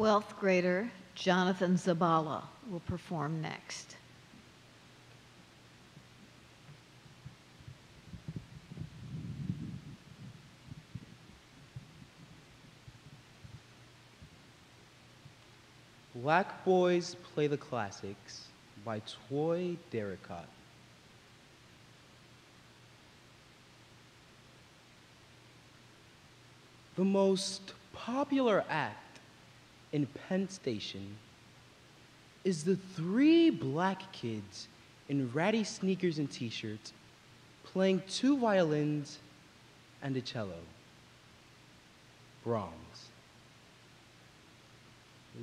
12th grader Jonathan Zabala will perform next. Black Boys Play the Classics by Toi Derricotte. The most popular act in Penn Station is the three black kids in ratty sneakers and t shirts playing two violins and a cello. Brahms.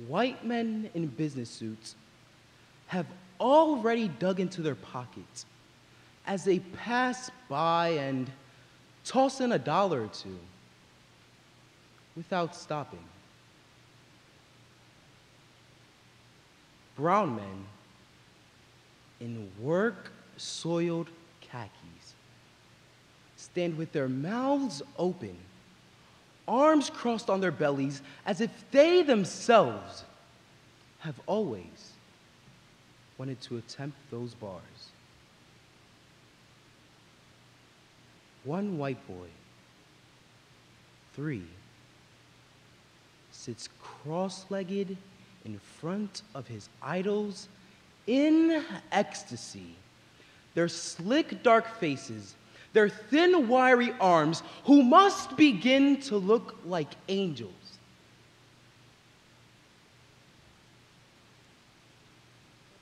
White men in business suits have already dug into their pockets as they pass by and toss in a dollar or two without stopping. Brown men in work soiled khakis stand with their mouths open, arms crossed on their bellies, as if they themselves have always wanted to attempt those bars. One white boy, three, sits cross legged in front of his idols in ecstasy. Their slick, dark faces, their thin, wiry arms, who must begin to look like angels.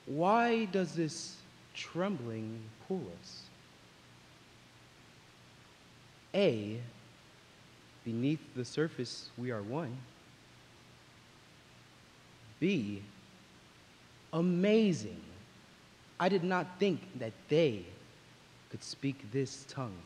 Why does this trembling pull us? A, beneath the surface we are one. B, amazing. I did not think that they could speak this tongue.